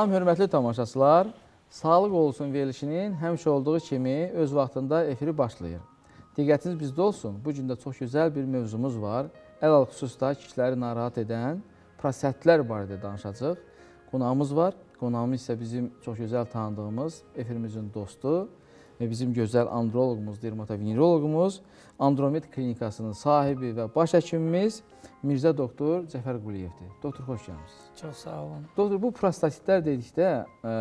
Salam, hörmətli tamaşaçılar. Sağlıq olsun verilişinin həmişə olduğu kimi öz vaxtında efiri başlayır. Diqqətiniz bizdə olsun. Bu gün də çox gözəl bir mövzumuz var. Əlal xüsusda kişiləri narahat edən prostatlər barədə danışacağıq. Qonağımız var. Qonağımız isə bizim çox gözəl tanıdığımız efirimizin dostu və bizim gözəl androloqumuz, dermatoveneroloqumuz, Andromed klinikasının sahibi və baş həkimimiz Mirzə doktor Cəfər Quliyevdir. Doktor xoş gəlmisiniz. Çox sağ olun. Doktor, bu prostatitlər dedikdə ə,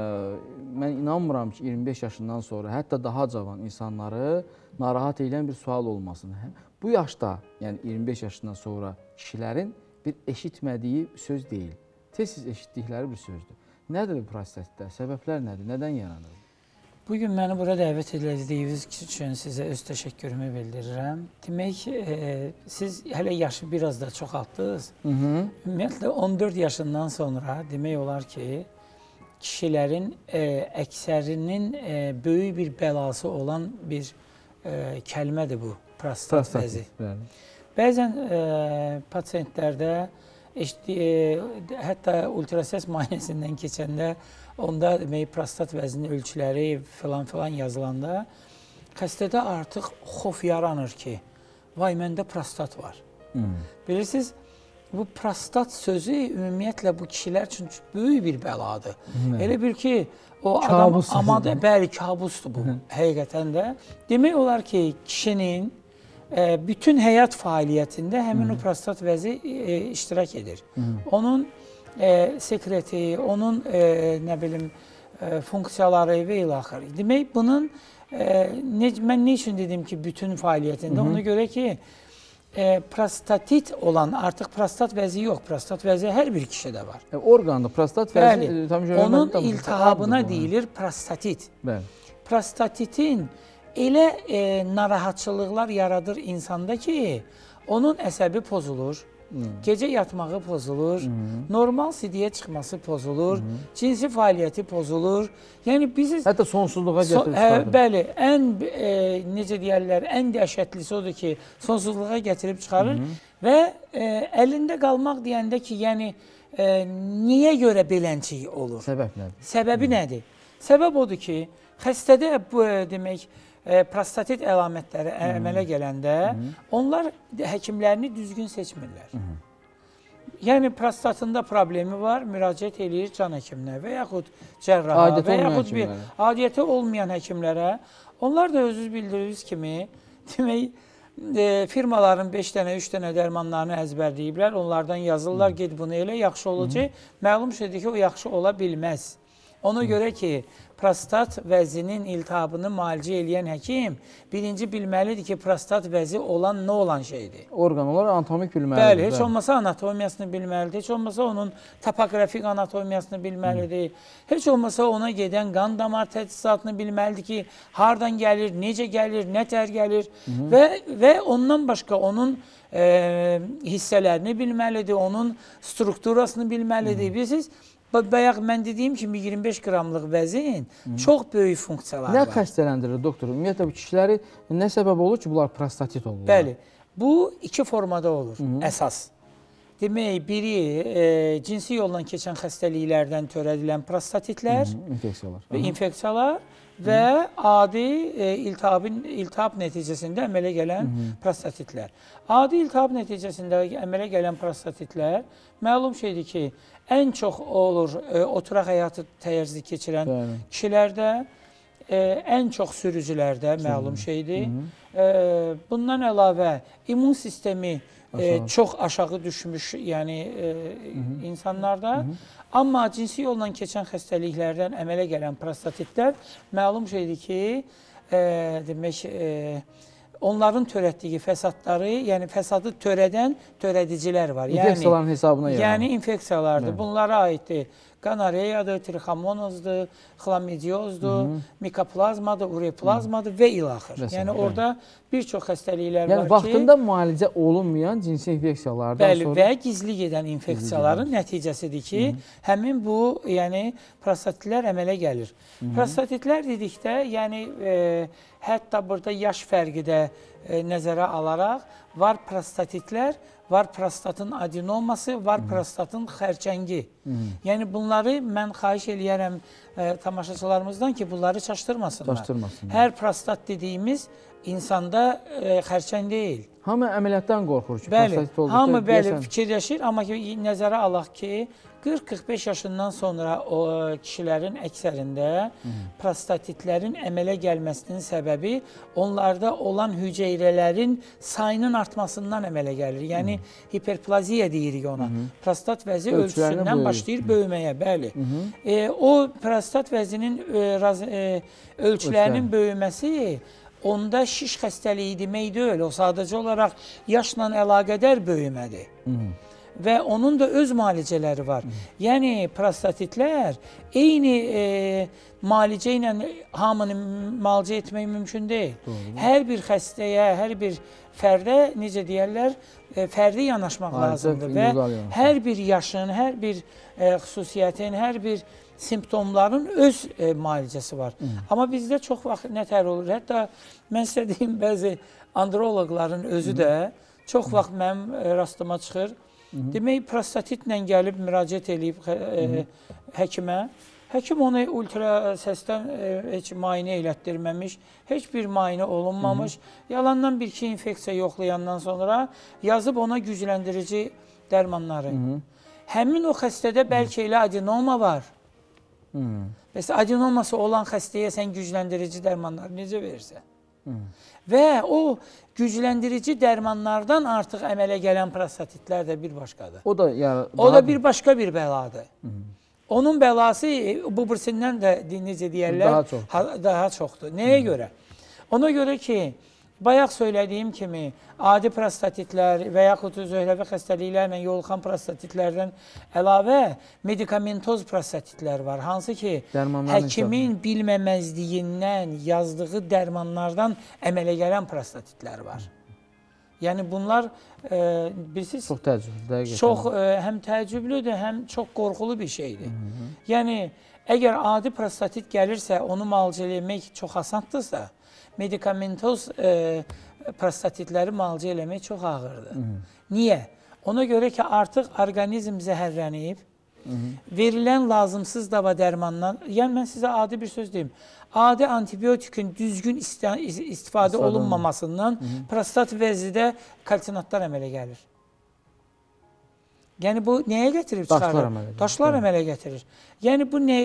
mən inanmıram ki, 25 yaşından sonra hətta daha cavan insanları narahat edən bir sual olmasın. Hə, Bu yaşda, yəni 25 yaşından sonra kişilərin bir eşitmədiyi söz deyil. Tez-tez eşitdikləri bir sözdür. Nədir bu prostatitlər? Səbəblər nədir? Nədən yaranır? Bugün məni bura dəvət edildiyiniz üçün sizə öz təşəkkürümü bildirirəm. Demək, e, siz hələ yaşı biraz da çoxaltdınız. Ümumiyyətlə 14 yaşından sonra demək olar ki, kişilərin e, əksərinin e, böyük bir bəlası olan bir e, kəlmədir bu, prostat vəzi. Bəli. Bəzən e, pasiyentlərdə e, hətta ultrasəs müayinəsindən keçəndə onda demək prostat vəzinin ölçüləri filan filan yazılanda xəstədə artıq xof yaranır ki, vay məndə prostat var. Hı. Bilirsiniz, bu prostat sözü ümumiyyətlə bu kişilər üçün böyük bir bəladır. Hı. Elə bil ki, o Kabus. adam amadə bəli kabusdur bu həqiqətən də. Demək olar ki, kişinin e, bütün həyat fəaliyyətində həmin o prostat vəzi e, iştirak edir. Onun e, sekreti, onun e, nə bilim e, funksiyaları və ilə axır. Demək bunun e, ne, mən nə üçün dedim ki, bütün fəaliyyətində ona görə ki, e, prostatit olan artıq prostat vəzi yox, prostat vəzi hər bir kişidə var. E, orqanda prostat vəzi Bəli. e, tam Onun görmədim, iltihabına bu. deyilir prostatit. Bəli. Prostatitin elə e, narahatçılıqlar yaradır insanda ki, onun əsəbi pozulur. Gecə yatmağı pozulur, normal sidiyə çıxması pozulur, cinsi fəaliyyəti pozulur. Yəni bizi Hətta sonsuzluğa So, gətirib hə, çıxardır. bəli, ən e, necə deyərlər, ən dəhşətlisi odur ki, sonsuzluğa gətirib çıxarır və e, əlində qalmaq deyəndə ki, yəni e, niyə görə beləncik olur? Səbəb nədir? Səbəbi nədir? Səbəb odur ki, xəstədə bu e, demək e, prostatit əlamətləri əmələ gələndə onlar həkimlərini düzgün seçmirlər. Yəni prostatında problemi var, müraciət eləyir can həkiminə və yaxud cərraha Aidiyyəti və yaxud bir aidiyyəti olmayan həkimlərə. Onlar da özünüz bildirdiyiniz kimi demək e, firmaların 5 dənə, 3 dənə dərmanlarını əzbərləyiblər, onlardan yazırlar, get bunu elə yaxşı olacaq. Məlum şeydir ki, o yaxşı ola bilməz. Ona görə ki, prostat vəzinin iltihabını müalicə edən həkim birinci bilməlidir ki, prostat vəzi olan nə olan şeydir. Orqan olaraq anatomik bilməlidir. Bəli, heç olmasa anatomiyasını bilməlidir, heç olmasa onun topografik anatomiyasını bilməlidir. Heç olmasa ona gedən qan damar təchizatını bilməlidir ki, hardan gəlir, necə gəlir, nə tər gəlir və və ondan başqa onun e, hissələrini bilməlidir, onun strukturasını bilməlidir. Bilirsiniz, bayaq mən dediyim kimi 25 qramlıq vəzin çox böyük funksiyaları Nə var. xəstələndirir doktor? Ümumiyyətlə bu kişiləri nə səbəb olur ki, bunlar prostatit olurlar? Bəli. Bu iki formada olur əsas. Demək, biri e, cinsi yolla keçən xəstəliklərdən törədilən prostatitlər Hı, infeksiyalar. və infeksiyalar və adi e, iltihabın iltihab nəticəsində əmələ gələn prostatitlər. Adi iltihab nəticəsində əmələ gələn prostatitlər məlum şeydir ki, ən çox olur e, oturaq həyatı tərzi keçirən Bəli. kişilərdə, e, ən çox sürücülərdə məlum şeydir. E, bundan əlavə immun sistemi Aşağı. çox aşağı düşmüş, yəni e, insanlarda. Amma cinsi yolla keçən xəstəliklərdən əmələ gələn prostatitlər məlum şeydir ki, e, demək e, onların törətdiyi fəsadları, yəni fəsadı törədən törədicilər var. İnfeksiyaların hesabına yaranır. Yəni infeksiyalardır. Bəli. Bunlara aiddir. Gonoreyadır, trixomonozdur, xlamidiyozdur, mikoplazmadır, ureplazmadır və ilaxır. Və Yəni bəli. orada bir çox xəstəliklər Yəni var ki, vaxtında müalicə olunmayan cinsi infeksiyalardan Bəli, sonra və gizli gedən infeksiyaların nəticəsidir ki, həmin bu, yəni prostatitlər əmələ gəlir. Prostatitlər dedikdə, yəni e, hətta burada yaş fərqi də e, nəzərə alaraq var prostatitlər, var prostatın adenoması, var prostatın xərçəngi. Yəni bunları mən xahiş eləyərəm e, tamaşaçılarımızdan ki, bunları çaşdırmasınlar. Çaşdırmasınlar. Hər prostat dediyimiz insanda e, xərçəng deyil. Hamı əməliyyatdan qorxur ki, Bəli, prostatit olduqda hamı bəli deyəsən- fikirləşir, amma ki nəzərə alaq ki, 40-45 yaşından sonra o kişilərin əksərində prostatitlərin əmələ gəlməsinin səbəbi onlarda olan hüceyrələrin sayının artmasından əmələ gəlir. Yəni hiperplaziya deyirik ona. Prostat vəzi ölçüsündən başlayır böyüməyə, bəli. E, o prostat vəzinin e, raz, e, ölçülərinin böyüməsi onda şiş xəstəliyi demək deyil. O sadəcə olaraq yaşla əlaqədar böyümədir. Və onun da öz müalicələri var. Yəni prostatitlər eyni e, müalicə ilə hamını müalicə etmək mümkün deyil. Hər bir xəstəyə, hər bir fərdə necə deyərlər, e, fərdi yanaşmaq Müalicə lazımdır və yanaşmaq. hər bir yaşın, hər bir e, xüsusiyyətin, hər bir simptomların öz e, müalicəsi var. Amma bizdə çox vaxt nətər olur? Hətta mən sizə deyim bəzi androloqların özü də çox vaxt mənim e, rastıma çıxır. Demək prostatitlə gəlib müraciət eləyib e, həkimə. Həkim onu ultra səsdən e, heç müayinə elətdirməmiş, heç bir müayinə olunmamış. Yalandan bir-iki infeksiya yoxlayandan sonra yazıb ona gücləndirici dərmanları. Həmin o xəstədə bəlkə elə adenoma var. Bəs adenoması olan xəstəyə sən gücləndirici dərmanları necə verirsən? Və o gücləndirici dərmanlardan artıq əmələ gələn prostatitlər də bir başqadır. O da yəni O da bir başqa bir bəladır. Onun bəlası e, bu birisindən də necə deyərlər, Daha çox. ha- daha çoxdur. Nəyə görə? Ona görə ki, bayaq söylədiyim kimi adi prostatitlər və yaxud zöhrəvi xəstəliklərlə yoluxan prostatitlərdən əlavə medikamentoz prostatitlər var. Hansı ki, Dərmanların həkimin bilməməzliyindən yazdığı dərmanlardan əmələ gələn prostatitlər var. Yəni bunlar e, bilirsiniz çox təəccüblü dəqiqətən. çox ə, həm təəccüblüdür, həm çox qorxulu bir şeydir. Yəni əgər adi prostatit gəlirsə, onu müalicə etmək çox asandırsă, medikamentoz ə, prostatitləri müalicə etmək çox ağırdır. Niyə? Ona görə ki, artıq orqanizm zəhərlənib, verilən lazımsız dava dərmandan, yəni mən sizə adi bir söz deyim. Adi antibiotikin düzgün isti- istifadə olunmamasından prostat vəzidə kalsinatlar əmələ gəlir. Yəni bu nəyə gətirib Daşlar çıxarır? əmələ gətirir, Daşlar əmələ gətirir. Yəni bu nə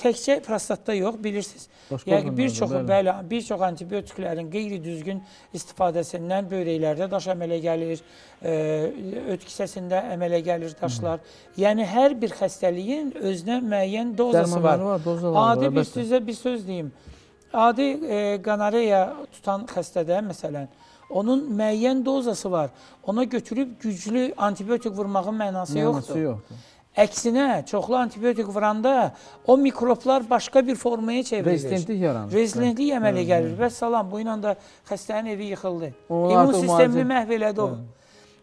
təkcə prostatda yox, bilirsiniz. Yəni bir çox bəli. bir çox antibiotiklərin qeyri-düzgün istifadəsindən böyrəklərdə daş əmələ gəlir, e, öd kisəsində əmələ gəlir daşlar. Yəni hər bir xəstəliyin özünə müəyyən dozası var. Var, var. Adi bir sizə bir söz deyim. Adi e, qanareya tutan xəstədə məsələn onun müəyyən dozası var. Ona götürüb güclü antibiotik vurmağın mənası Mənası yoxdur. yoxdur. Əksinə, çoxlu antibiotik vuranda o mikroblar başqa bir formaya çevrilir. Rezidentlik yaranır. Rezidentlik əmələ gəlir. Və salam, bu ilə də xəstənin evi yıxıldı. İmmun sistemini məhv elədi o.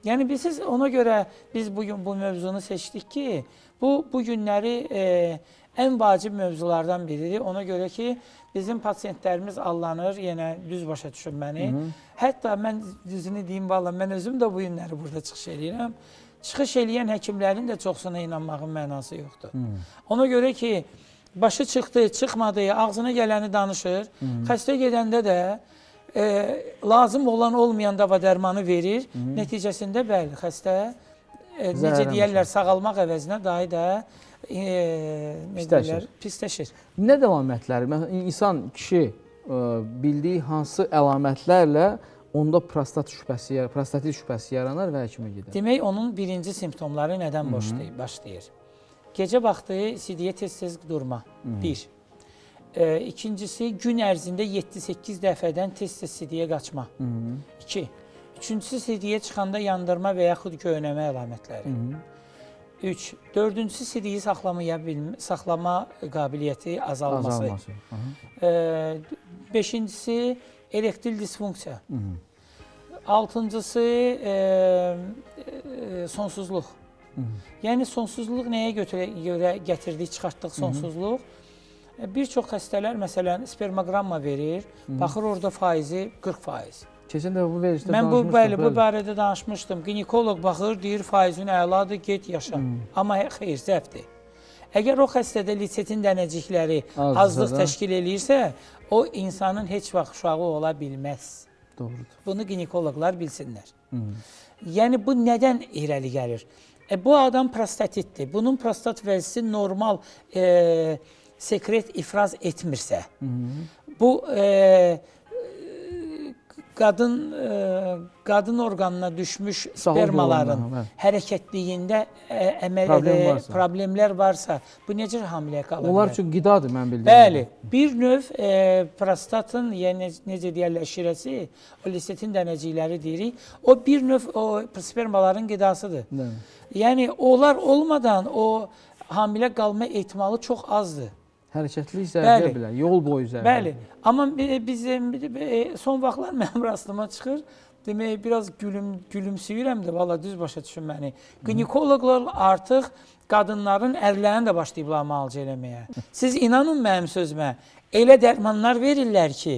Yəni biz siz ona görə biz bu gün bu mövzunu seçdik ki, bu bu günləri e, ən vacib mövzulardan biridir. Ona görə ki, bizim pasiyentlərimiz allanır, yenə düz başa düşün məni. Hətta mən düzünü deyim valla, mən özüm də bu günləri burada çıxış eləyirəm. Çıxış eləyən həkimlərin də çoxsuna inanmağın mənası yoxdur. Ona görə ki, başı çıxdı, çıxmadı, ağzına gələni danışır. Xəstə gedəndə də e, lazım olan olmayan dava dərmanı verir. Nəticəsində bəli, xəstə e, necə deyərlər, sağalmaq əvəzinə dahi də e, Pisləşir. pisləşir. Nə əlamətləri? Məsələn, insan kişi ə, bildiyi hansı əlamətlərlə onda prostat şübhəsi, prostatit şübhəsi yaranar və həkimə gedər. Demək onun birinci simptomları nədən başlayır? başlayır? Gecə vaxtı sidiyə tez-tez durma. 1. E, ikincisi gün ərzində 7-8 dəfədən tez-tez sidiyə qaçma. 2. Üçüncüsü sidiyə çıxanda yandırma və yaxud göynəmə əlamətləri. 3. Dördüncüsü sidiyi saxlamaya bilmə, saxlama qabiliyyəti azalması. Azalması. E, beşincisi elektril disfunksiya. Altıncısı e, e, sonsuzluq. Yəni sonsuzluq nəyə götürə, görə gətirdik, çıxartdıq sonsuzluq? E, Bir çox xəstələr məsələn spermogramma verir, baxır orada faizi 40 faiz. Keçən dəfə bu verilişdə Mən bu bəli bu barədə danışmışdım. Ginekoloq baxır, deyir faizin əladır, get yaşa. Hmm. Amma xeyr, səhvdir. Əgər o xəstədə lisetin dənəcikləri Azdırsa azlıq da- təşkil eləyirsə, o insanın heç vaxt uşağı ola bilməz. Doğrudur. Bunu ginekoloqlar bilsinlər. Hı. Yəni bu nədən irəli gəlir? E, bu adam prostatitdir. Bunun prostat vəzisi normal e, sekret ifraz etmirsə, Hı. bu e, qadın e, qadın orqanına düşmüş spermaların bəli. hərəkətliyində e, əməl Problem varsa. problemlər varsa, bu necə hamiləyə qala Onlar bilər? üçün qidadır mən bildiyim. Bəli, bir növ e, prostatın, yəni necə deyirlər, şirəsi, o lisetin dənəcikləri deyirik, o bir növ o spermaların qidasıdır. Bəli. Yəni onlar olmadan o hamilə qalma ehtimalı çox azdır. Hərəkətlilik Bəli. zərbəyə bilər, yol boyu zərbə. Bəli. Amma bi- biz e, e, son vaxtlar mənim rastıma çıxır. Demək biraz gülüm gülümsüyürəm də valla düz başa düşün məni. Ginekoloqlar artıq qadınların ərlərini də başlayıblar müalicə eləməyə. Siz inanın mənim sözümə. Elə dərmanlar verirlər ki,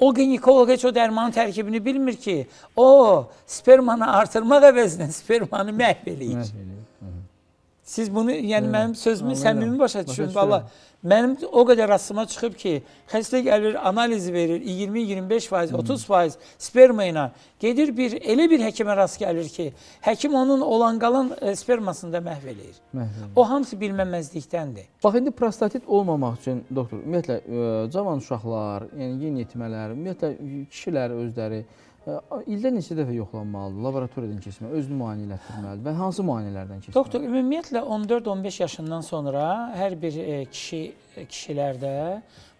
o ginekoloq heç o dərmanın tərkibini bilmir ki, o spermanı artırmaq əvəzinə spermanı məhv eləyir. Məhv eləyir. Hı. Siz bunu, yəni Bəli. mənim sözümü səmimi başa düşün. Valla mənim o qədər rastıma çıxıb ki, xəstə gəlir, analiz verir, 20-25%, 30% sperma ilə gedir bir elə bir həkimə rast gəlir ki, həkim onun olan qalan e, spermasını da məhv eləyir. Məhv eləyir. O hamısı bilməməzlikdəndir. Bax indi prostatit olmamaq üçün doktor, ümumiyyətlə ə, cavan uşaqlar, yəni yeniyetmələr, ümumiyyətlə kişilər özləri ildə neçə dəfə yoxlanmalıdır? Laboratoriyadan keçməli, özünü müayinə etdirməlidir və hansı müayinələrdən keçməlidir? Doktor, ümumiyyətlə 14-15 yaşından sonra hər bir e, kişi kişilərdə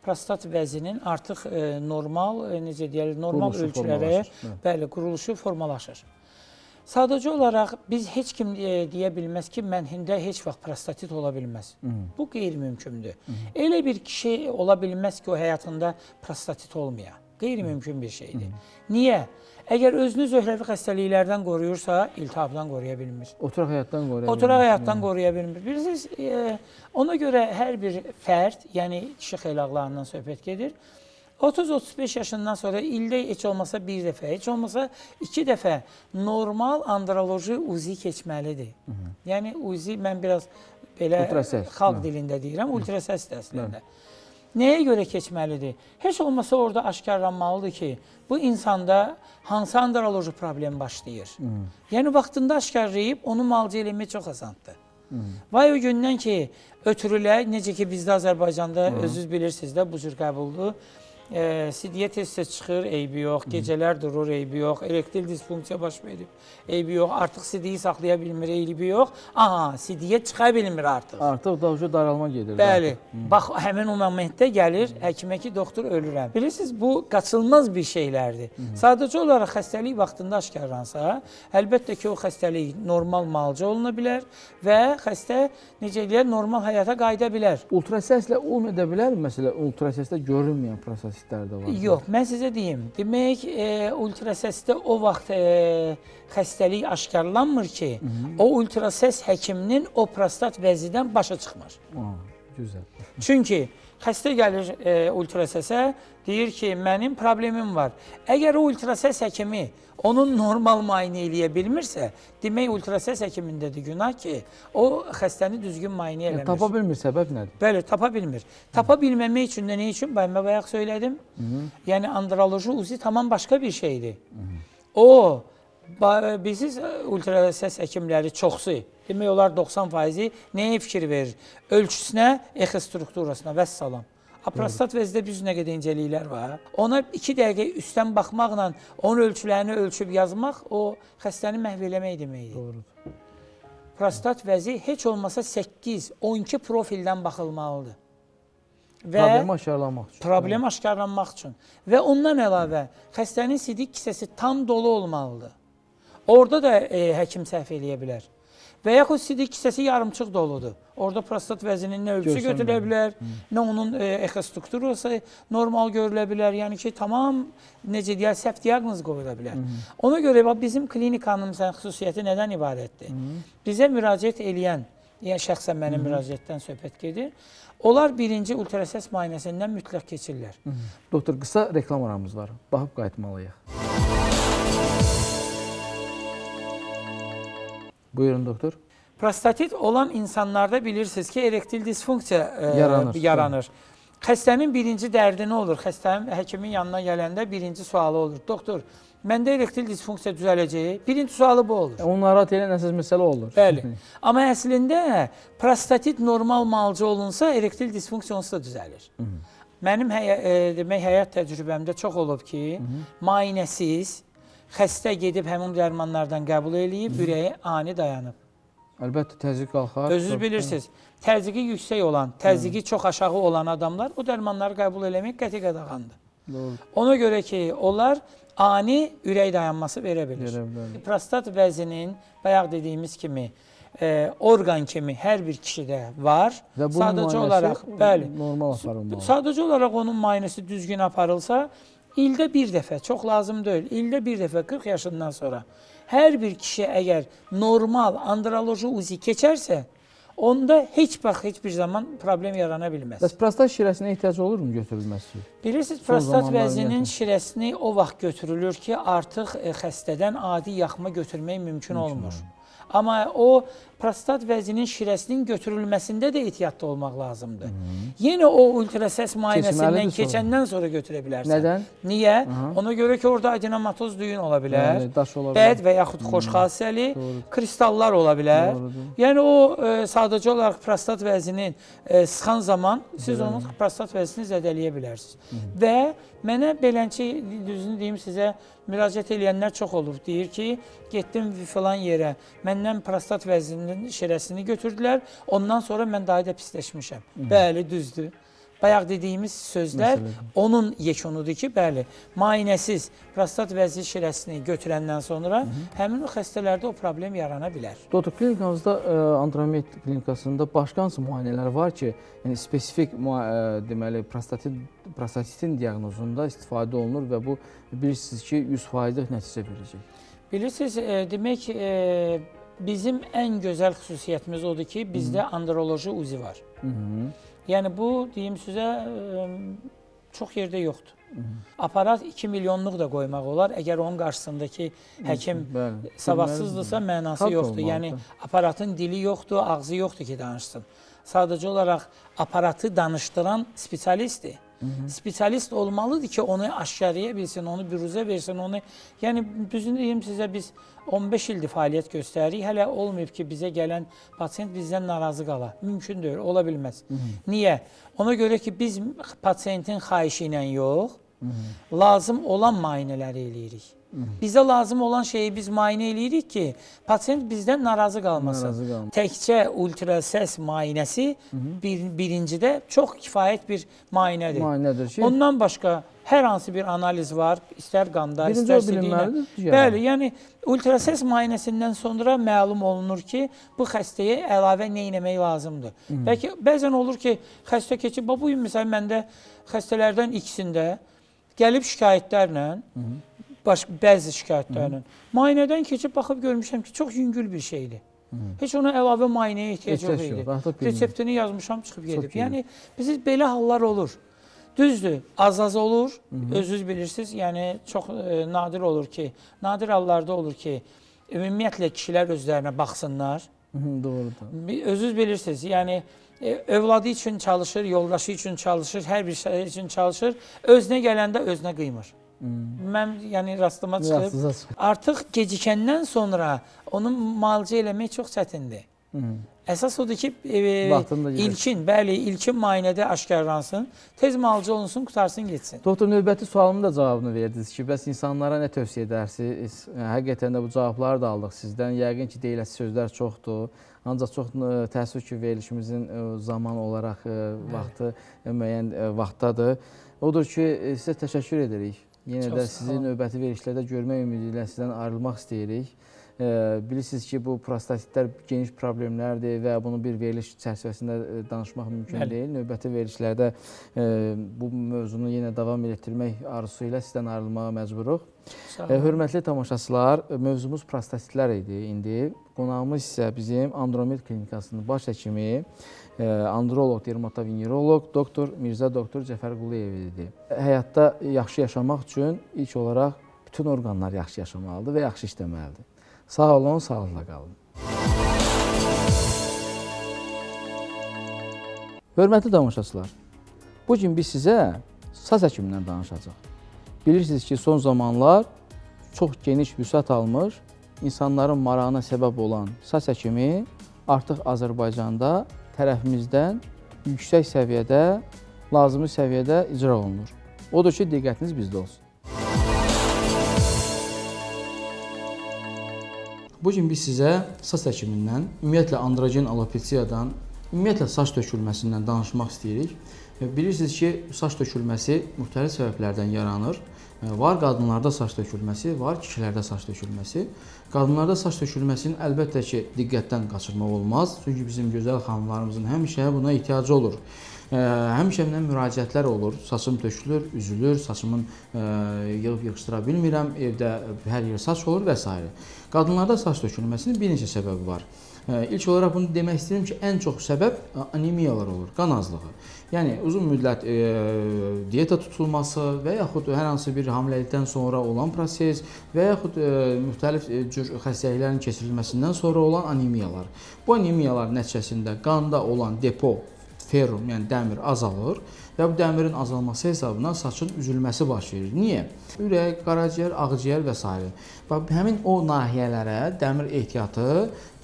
prostat vəzinin artıq e, normal, e, necə deyirlər, normal Quruluşu formalaşır, bəli. quruluşu formalaşır. Sadəcə olaraq biz heç kim e, deyə bilməz ki, mənhində heç vaxt prostatit ola bilməz. Hı. Bu qeyri-mümkündür. Elə bir kişi ola bilməz ki, o həyatında prostatit olmaya. Qeyri-mümkün bir şeydir. Niyə? Əgər özünü zöhrəvi xəstəliklərdən qoruyursa, iltihabdan qoruya bilmir. Oturaq həyatdan qoruya Oturaq bilməz. həyatdan qoruya bilmir. Bilirsiniz, e, ona görə hər bir fərd, yəni kişi xeylaqlarından söhbət gedir. 30-35 yaşından sonra ildə heç olmasa bir dəfə, heç olmasa iki dəfə normal androloji uzi keçməlidir. Yəni uzi mən biraz belə xalq hə. dilində deyirəm, ultrasəs əslində. Nəyə görə keçməlidir? Heç olmasa orada aşkarlanmalıdır ki, bu insanda hansı androloji problem başlayır. Yəni vaxtında aşkarlayıb onu müalicə eləmək çox asandır. Vay o gündən ki, ötürülər, necə ki bizdə Azərbaycanda özünüz bilirsiniz də bu cür qəbuldur. E, sidiyə tez-tez çıxır, eybi yox, gecələr durur, eybi yox, erektil disfunksiya baş verib, eybi yox, artıq sidiyi saxlaya bilmir, eybi yox. Aha, sidiyə çıxa bilmir artıq. Artıq da ucu daralma gedir. Bəli. Bax həmin o momentdə gəlir həkimə ki, doktor ölürəm. Bilirsiniz, bu qaçılmaz bir şeylərdir. Sadəcə olaraq xəstəlik vaxtında aşkarlansa, əlbəttə ki, o xəstəlik normal müalicə oluna bilər və xəstə necə deyirlər, normal həyata qayıda bilər. Ultrasəslə olmaya bilər, məsələn, ultrasəsdə görünməyən prostatitlər də var. Yox, mən sizə deyim. Demək, e, ultrasəsdə o vaxt e, xəstəlik aşkarlanmır ki, o ultrasəs həkiminin o prostat vəzindən başa çıxmır. Ha, gözəl. Çünki xəstə gəlir e, ultrasəsə, deyir ki, mənim problemim var. Əgər o ultrasəs həkimi onun normal müayinə eləyə bilmirsə, demək ultrasəs həkimindədir günah ki, o xəstəni düzgün müayinə Yəni, eləmir. tapa bilmir səbəb nədir? Bəli, tapa bilmir. Tapa bilməmək üçün də nə üçün? Mən bayaq söylədim. Yəni androloji uzi tamam başqa bir şeydir. O ba- biziz ultrasəs həkimləri çoxsu, demək olar 90%-i nəyə fikir verir? Ölçüsünə, ex strukturasına və salam. A, prostat vəzdə bir nə qədər incəliklər var. Ona 2 dəqiqə üstdən baxmaqla onun ölçülərini ölçüb yazmaq o xəstəni məhv eləmək deməkdir. Doğrudur. Prostat vəzi heç olmasa 8-12 profildən baxılmalıdır. Və Problemi aşkarlamaq üçün. problem aşkarlanmaq üçün və ondan əlavə xəstənin sidik kisəsi tam dolu olmalıdır. Orada da e, həkim səhv eləyə bilər. Və yaxud sidik kisəsi yarımçıq doludur. Orada prostat vəzinin nə ölçüsü götürülə bilər, nə onun e, ex strukturası normal görülə bilər. Yəni ki, tamam necə deyək, səhv diaqnoz qoyula bilər. Ona görə bax bizim klinikanın məsələn xüsusiyyəti nədən ibarətdir? Bizə müraciət eləyən, yəni şəxsən mənim müraciətdən söhbət gedir. Onlar birinci ultrasəs müayinəsindən mütləq keçirlər. Doktor, qısa reklam aramız var. Baxıb qayıtmalıyıq. Buyurun doktor. Prostatit olan insanlarda bilirsiniz ki erektil disfunksiya e, Yaranır. yaranır. Xəstənin birinci dərdi nə olur? Xəstənin həkimin yanına gələndə birinci sualı olur. Doktor, məndə erektil disfunksiya düzələcək? Birinci sualı bu olur. Onu narahat edən əsas məsələ olur. Bəli. Amma əslində prostatit normal müalicə olunsa erektil disfunksiya onsuz da düzəlir. Mənim həyə, e, demək həyat təcrübəmdə çox olub ki, müayinəsiz xəstə gedib həmin dərmanlardan qəbul eləyib, ürəyi ani dayanıb. Əlbəttə təzyiq qalxar. Özünüz bilirsiniz, təzyiqi yüksək olan, təzyiqi çox aşağı olan adamlar bu dərmanları qəbul eləmək qəti qadağandır. Doğru. Ona görə ki, onlar ani ürək dayanması verə bilir. Verə bilər. Prostat vəzinin bayaq dediyimiz kimi e, orqan kimi hər bir kişidə var. Və bunun Sadəcə olaraq, bəli. normal aparılmalı. Sadəcə olaraq onun müayinəsi düzgün aparılsa, ildə bir dəfə, çox lazım deyil, ildə bir dəfə 40 yaşından sonra hər bir kişi əgər normal androloji uzi keçərsə, onda heç vaxt heç bir zaman problem yarana bilməz. Bəs prostat şirəsinə ehtiyac olurmu götürülməsi? Bilirsiniz, prostat vəzinin şirəsini o vaxt götürülür ki, artıq e, xəstədən adi yaxma götürmək mümkün olmur. Amma o prostat vəzinin şirəsinin götürülməsində də ehtiyatlı olmaq lazımdır. Yenə o ultrasəs müayinəsindən keçəndən sonra götürə bilərsən. Nədən? Niyə? Ona görə ki, orada adenomatоз düyün ola bilər. Yəni, daş ola bilər. Bəd və yaxud xoş Doğrudur. kristallar ola bilər. Doğrudur. Yəni o e, sadəcə olaraq prostat vəzinin e, sıxan zaman siz onun prostat vəzini zədələyə bilərsiniz. Və mənə beləncə düzünü deyim sizə müraciət edənlər çox olur. Deyir ki, getdim filan yerə, məndən prostat vəzinin şirəsini götürdülər. Ondan sonra mən daha da pisləşmişəm. Bəli, düzdür. Bayaq dediyimiz sözlər Məsələdir. onun yekonudur ki, bəli, müayinəsiz prostat vəzi şirəsini götürəndən sonra həmin o xəstələrdə o problem yarana bilər. Doktor, klinikamızda ə, Andromed klinikasında başqa hansı müayinələr var ki, yəni spesifik ə, deməli prostatit prostatitin diaqnozunda istifadə olunur və bu bilirsiniz ki, 100%lıq nəticə verəcək. Bilirsiniz, e, demək e, bizim ən gözəl xüsusiyyətimiz odur ki, bizdə androloji uzi var. Hı -hı. Yəni bu deyim sizə çox yerdə yoxdur. Aparat 2 milyonluq da qoymaq olar. Əgər onun qarşısındakı həkim savadsızdırsa mənası Xalq yoxdur. olmalıdır. Yəni aparatın dili yoxdur, ağzı yoxdur ki, danışsın. Sadəcə olaraq aparatı danışdıran spesialistdir. Spesialist olmalıdır ki, onu aşkaraya bilsin, onu büruzə versin, onu yəni düzünü deyim sizə biz 15 ildir fəaliyyət göstəririk. Hələ olmayıb ki, bizə gələn pasiyent bizdən narazı qala. Mümkün deyil, ola bilməz. Niyə? Ona görə ki, biz pasiyentin xahişi ilə yox, lazım olan müayinələri eləyirik. Bizə lazım olan şeyi biz müayinə eləyirik ki, pasiyent bizdən narazı qalmasın. Narazı qalmasın. Təkcə ultrasəs müayinəsi bir, birincidə çox kifayət bir müayinədir. Müayinədir ki, Ondan başqa hər hansı bir analiz var, istər qanda, Birinci istər digəri. Bəli, yəni ultrasəs müayinəsindən sonra məlum olunur ki, bu xəstəyə əlavə nə etmək lazımdır. Bəlkə bəzən olur ki, xəstə keçib, "Bax, bu gün məsələn məndə xəstələrdən ikisində gəlib şikayətlərlə baş bəzi şikayətlərlə müayinədən keçib baxıb görmüşəm ki, çox yüngül bir şeydir. Heç ona əlavə müayinəyə ehtiyac yox idi. Reseptini yazmışam, çıxıb gedib. Yəni bizim belə hallar olur. Düzdür, az-az olur. Özünüz bilirsiniz, yəni çox e, nadir olur ki, nadir hallarda olur ki, ümumiyyətlə kişilər özlərinə baxsınlar. Hı -hı, doğrudur. Özünüz bilirsiniz, yəni e, övladı üçün çalışır, yoldaşı üçün çalışır, hər bir şey üçün çalışır. Özünə gələndə özünə qıymır. Mən yəni rastıma çıxıb artıq gecikəndən sonra onun müalicə eləmək çox çətindir. Əsas odur ki, e, ilkin, bəli, ilkin müayinədə aşkarlansın, tez müalicə olunsun, qutarsın, getsin. Doktor növbəti sualımın da cavabını verdiniz ki, bəs insanlara nə tövsiyə edərsiniz? Həqiqətən də bu cavabları da aldıq sizdən. Yəqin ki, deyiləsi sözlər çoxdur. Ancaq çox ə, təəssüf ki, verilişimizin ə, zaman olaraq vaxtı müəyyən vaxtdadır. Odur ki, sizə təşəkkür edirik. Yenə Çox də sizi növbəti verilişlərdə görmək ümidi ilə sizdən ayrılmaq istəyirik. Bilirsiniz ki, bu prostatitlər geniş problemlərdir və bunu bir veriliş çərçivəsində ə, danışmaq mümkün Bəli. deyil. Növbəti verilişlərdə ə, bu mövzunu yenə davam etdirmək arzusu ilə sizdən ayrılmağa məcburuq. Olun. Hörmətli tamaşaçılar, mövzumuz prostatitlər idi indi. Qonağımız isə bizim Andromed klinikasının baş həkimi, ə, androloq, dermatoveneroloq, doktor Mirzə doktor Cəfər Quliyev idi. Həyatda yaxşı yaşamaq üçün ilk olaraq bütün orqanlar yaxşı yaşamalıdır və yaxşı işləməlidir. Sağ olun, sağlıqla qalın. Hörmətli tamaşaçılar, bu gün biz sizə saz həkimindən danışacaq. Bilirsiniz ki, son zamanlar çox geniş vüsət almış, insanların marağına səbəb olan saz həkimi artıq Azərbaycanda tərəfimizdən yüksək səviyyədə, lazımi səviyyədə icra olunur. Odur ki, diqqətiniz bizdə olsun. Bu gün biz sizə saç həkimindən, ümumiyyətlə androgen alopesiyadan, ümumiyyətlə saç tökülməsindən danışmaq istəyirik. Bilirsiniz ki, saç tökülməsi müxtəlif səbəblərdən yaranır. Var qadınlarda saç tökülməsi, var kişilərdə saç tökülməsi. Qadınlarda saç tökülməsini əlbəttə ki, diqqətdən qaçırmaq olmaz. Çünki bizim gözəl xanımlarımızın həmişə buna ehtiyacı olur. Həmişə mənə müraciətlər olur. Saçım tökülür, üzülür, saçımın yığıb yığışdıra bilmirəm, evdə hər yer saç olur və s. Qadınlarda saç tökülməsinin bir neçə səbəbi var. İlk olaraq bunu demək istəyirəm ki, ən çox səbəb anemiyalar olur, qan azlığı. Yəni uzun müddət e, diyeta tutulması və yaxud hər hansı bir hamiləlikdən sonra olan proses və yaxud e, müxtəlif cür xəstəliklərin keçirilməsindən sonra olan anemiyalar. Bu anemiyalar nəticəsində qanda olan depo ferrum, yəni dəmir azalır və bu dəmirin azalması hesabına saçın üzülməsi baş verir. Niyə? Ürək, qaraciyər, ağciyər və s. Və həmin o nahiyələrə dəmir ehtiyatı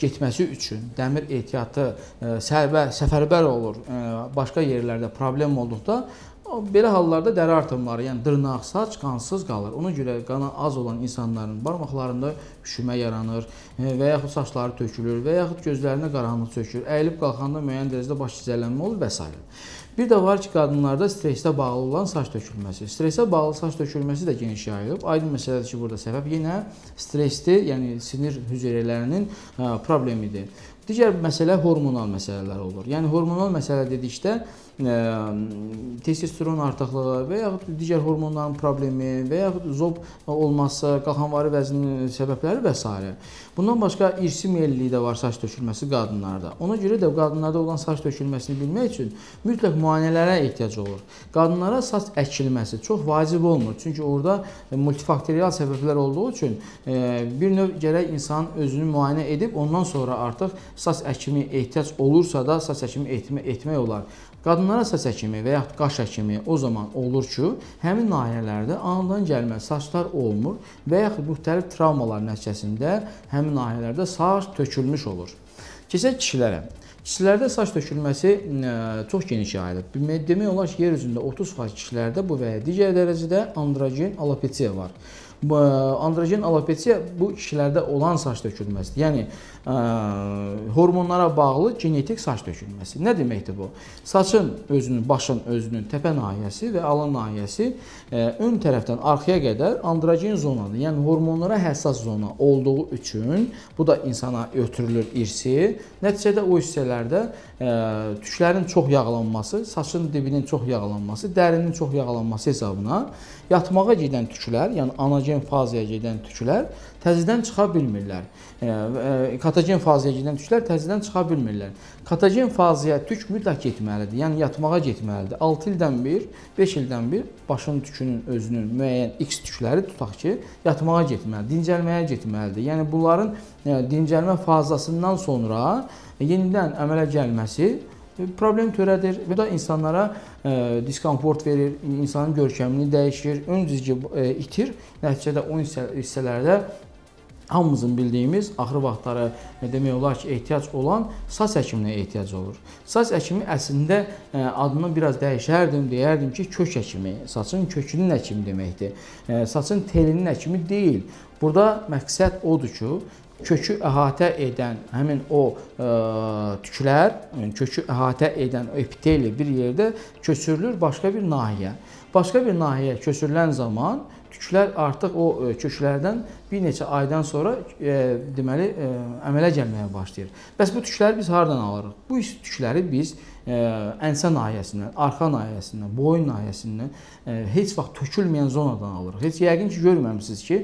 getməsi üçün, dəmir ehtiyatı sərbə, səfərbər olur, başqa yerlərdə problem olduqda Belə hallarda dəri artımları, yəni dırnaq, saç qansız qalır. Ona görə qana az olan insanların barmaqlarında üşümə yaranır və yaxud saçları tökülür və yaxud gözlərinə qaranlıq çökür. Əyilib qalxanda müəyyən dərəcədə baş gicəllənmə olur və s. Bir də var ki, qadınlarda stressdə bağlı olan saç tökülməsi. Stressə bağlı saç tökülməsi də geniş yayılıb. Aydın məsələdir ki, burada səbəb yenə stressdir, yəni sinir hüceyrələrinin problemidir. Digər məsələ hormonal məsələlər olur. Yəni hormonal məsələ dedikdə testosteron artıqlığı və yaxud digər hormonların problemi və yaxud zob olması, qalxanvari vəznin səbəbləri və s. Bundan başqa irsi meyllilik də var saç tökülməsi qadınlarda. Ona görə də qadınlarda olan saç tökülməsini bilmək üçün mütləq müayinələrə ehtiyac olur. Qadınlara saç əkilməsi çox vacib olmur. Çünki orada multifaktorial səbəblər olduğu üçün bir növ gərək insan özünü müayinə edib ondan sonra artıq saç əkimi ehtiyac olursa da saç əkimi etmək olar. Qadınlara saç həkimi və yaxud qaş həkimi o zaman olur ki, həmin nahiyələrdə anadan gəlmə saçlar olmur və yaxud müxtəlif travmalar nəticəsində həmin nahiyələrdə saç tökülmüş olur. Keçək kişilərə. Kişilərdə saç tökülməsi çox geniş yayılıb. Demək olar ki, yer üzündə 30% kişilərdə bu və ya digər dərəcədə androgen alopesiya var. Bu androgen alopesiya bu kişilərdə olan saç tökülməsidir. Yəni ə, hormonlara bağlı genetik saç tökülməsi. Nə deməkdir bu? Saçın özünün, başın özünün təpə nahiyəsi və alın nahiyəsi ə, ön tərəfdən arxaya qədər androgen zonadır. Yəni hormonlara həssas zona olduğu üçün bu da insana ötürülür irsi. Nəticədə o hissələrdə tüklərin çox yağlanması, saçın dibinin çox yağlanması, dərinin çox yağlanması hesabına yatmağa gedən tüklər, yəni anagen fazaya gedən tüklər təzədən çıxa bilmirlər. Katagen fazaya gedən tüklər təzədən çıxa bilmirlər. Katagen fazaya tük mütləq getməlidir. Yəni yatmağa getməlidir. 6 ildən bir, 5 ildən bir başın tükünün özünün müəyyən X tükləri tutaq ki, yatmağa getməlidir, dincəlməyə getməlidir. Yəni bunların dincəlmə fazasından sonra yenidən əmələ gəlməsi problem törədir və da insanlara e, diskomfort verir, insanın görkəmini dəyişir, ön cizgi e, itir. Nəticədə o hissə, hissələrdə hamımızın bildiyimiz axır vaxtları e, demək olar ki, ehtiyac olan saç həkiminə ehtiyac olur. Saç həkimi əslində e, adını biraz dəyişərdim, deyərdim ki, kök həkimi, saçın kökünün həkimi deməkdir. E, saçın telinin həkimi deyil. Burada məqsəd odur ki, kökü əhatə edən həmin o ə, tüklər, yəni kökü əhatə edən epiteli bir yerdə köçürülür başqa bir nahiyə. Başqa bir nahiyə köçürülən zaman tüklər artıq o e, köklərdən bir neçə aydan sonra e, deməli e, əmələ gəlməyə başlayır. Bəs bu tükləri biz hardan alırıq? Bu tükləri biz e, ənsə nahiyəsindən, arxa nahiyəsindən, boyun nahiyəsindən heç vaxt tökülməyən zonadan alırıq. Heç yəqin ki, görməmisiniz ki,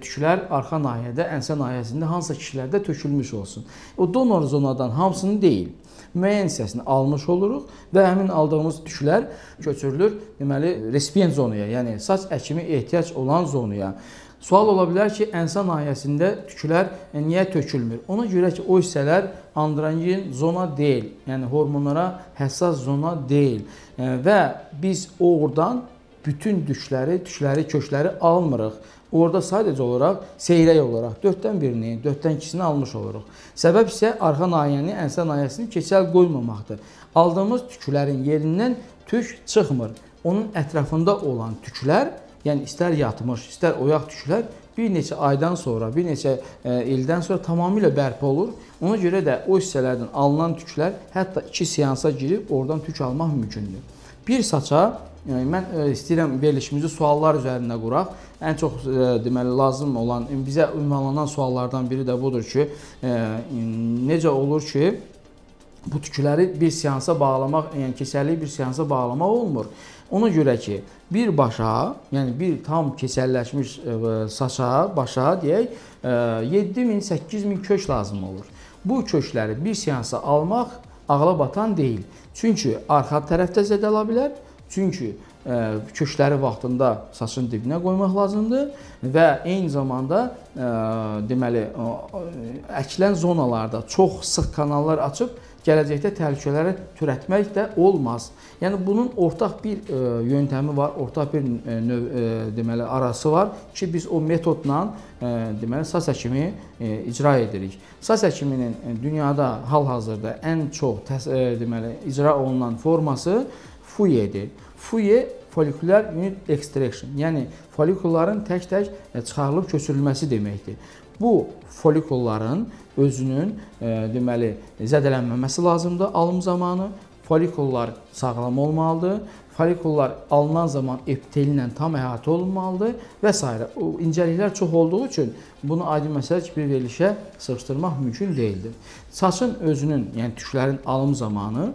tüklər arxa nahiyədə, ənsə nahiyəsində hansısa kişilərdə tökülmüş olsun. O donor zonadan hamısını deyil müəyyən hissəsini almış oluruq və həmin aldığımız tüklər köçürülür deməli resipient zonaya, yəni saç əkimi ehtiyac olan zonaya. Sual ola bilər ki, ənsə nahiyəsində tüklər e, niyə tökülmür? Ona görə ki, o hissələr androgen zona deyil, yəni hormonlara həssas zona deyil E, və biz oradan bütün tükləri, tükləri, kökləri almırıq. Orada sadəcə olaraq seyrək olaraq 4-dən birini, 4-dən ikisini almış oluruq. Səbəb isə arxa nahiyəni, ənsə nahiyəsini keçəl qoymamaqdır. Aldığımız tüklərin yerindən tük çıxmır. Onun ətrafında olan tüklər yəni istər yatmış, istər oyaq tüklər bir neçə aydan sonra, bir neçə e, ildən sonra tamamilə bərpa olur. Ona görə də o hissələrdən alınan tüklər hətta 2 seansa girib oradan tük almaq mümkündür. Bir saça Yəni mən ə, istəyirəm verilişimizi suallar üzərində quraq. Ən çox ə, deməli lazım olan bizə ünvanlanan suallardan biri də budur ki, necə olur ki, bu tükləri bir seansa bağlamaq, yəni keçərli bir seansa bağlamaq olmur. Ona görə ki, bir başa, yəni bir tam keçəlləşmiş ə, saça, başa deyək, 7000, 8000 kök lazım olur. Bu kökləri bir seansa almaq ağla batan deyil. Çünki arxa tərəfdə zədələ bilər Çünki ə, e, kökləri vaxtında saçın dibinə qoymaq lazımdır və eyni zamanda ə, e, deməli ə, əkilən zonalarda çox sıx kanallar açıb gələcəkdə təhlükələri törətmək də olmaz. Yəni bunun ortaq bir e, yöntəmi var, ortaq bir ə, növ ə, deməli arası var ki, biz o metodla ə, deməli saç həkimi ə, icra edirik. Saç həkiminin dünyada hal-hazırda ən çox təs, ə, deməli icra olunan forması FUE-dir. FUE folikulyar unit extraction, yəni folikulların tək-tək e, çıxarılıb köçürülməsi deməkdir. Bu folikulların özünün e, deməli zədələnməməsi lazımdır alım zamanı. Folikullar sağlam olmalıdır. Folikullar alınan zaman epiteli ilə tam əhatə olunmalıdır və s. O incəliklər çox olduğu üçün bunu aydın məsələ ki, bir verilişə sıxışdırmaq mümkün deyildir. Saçın özünün, yəni tüklərin alım zamanı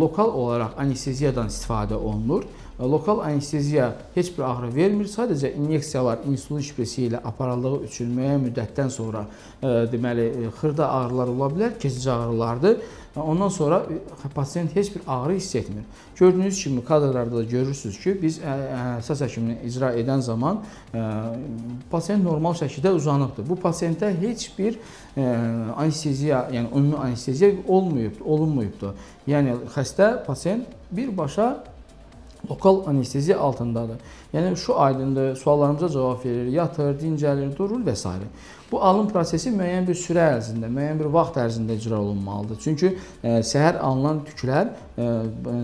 lokal olaraq anesteziyadan istifadə olunur. Lokal anesteziya heç bir ağrı vermir. Sadəcə inyeksiyalar insulin şübhəsi ilə aparıldığı üçün müəyyən müddətdən sonra deməli xırda ağrılar ola bilər, keçici ağrılardır. Ondan sonra pasiyent heç bir ağrı hiss etmir. Gördüyünüz kimi kadrlarda da görürsüz ki, biz əsas həkimini icra edən zaman pasiyent normal şəkildə uzanıbdır. Bu pasiyentdə heç bir anesteziya, yəni ümumi anesteziya olmayıb, olunmayıbdır. Yəni xəstə pasiyent birbaşa lokal anesteziya altındadır. Yəni şu aydındır, suallarımıza cavab verir, yatır, dincəlir, durur və s. Bu alım prosesi müəyyən bir sürə ərzində, müəyyən bir vaxt ərzində icra olunmalıdır. Çünki ə, səhər alınan tüklər ə,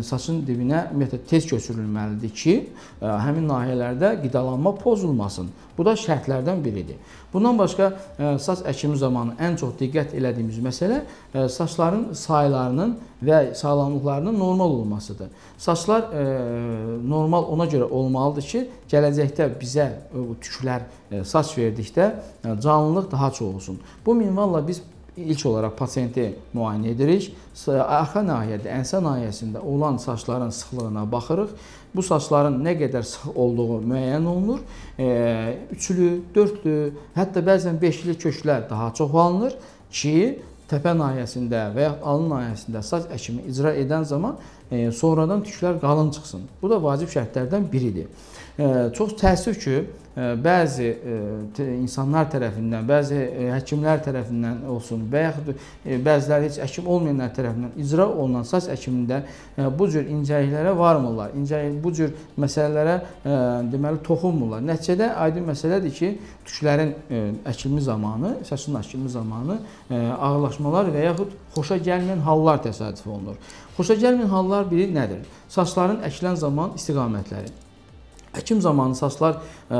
saçın dibinə ümumiyyətlə tez köçürülməlidir ki, ə, həmin nahiyələrdə qidalanma pozulmasın. Bu da şərtlərdən biridir. Bundan başqa ə, saç əkimi zamanı ən çox diqqət elədiyimiz məsələ ə, saçların saylarının və sağlamlıqlarının normal olmasıdır. Saçlar ə, normal ona görə olmalıdır ki, gələcəkdə bizə bu tüklər ə, saç verdikdə ə, canlılıq daha çox olsun. Bu minvalla biz ilk olaraq pasiyenti müayinə edirik. Arxa nahiyədə, ənsə nahiyəsində olan saçların sıxlığına baxırıq. Bu saçların nə qədər sıx olduğu müəyyən olunur. Üçlü, dördlü, hətta bəzən beşli köklər daha çox alınır ki, təpə nahiyəsində və ya alın nahiyəsində saç əkimi icra edən zaman sonradan tüklər qalın çıxsın. Bu da vacib şərtlərdən biridir. E, çox təəssüf ki, bəzi insanlar tərəfindən, bəzi həkimlər tərəfindən olsun və yaxud bəziləri heç həkim olmayanlar tərəfindən icra olunan saç əkimində bu cür incəliklərə varmırlar. İncəlik bu cür məsələlərə deməli toxunmurlar. Nəticədə aydın məsələdir ki, tüklərin əkimi zamanı, saçın əkimi zamanı ağırlaşmalar və yaxud xoşa gəlməyən hallar təsadüf olunur. Xoşa gəlməyən hallar biri nədir? Saçların əkilən zaman istiqamətləri. Əkim zamanı saçlar ə,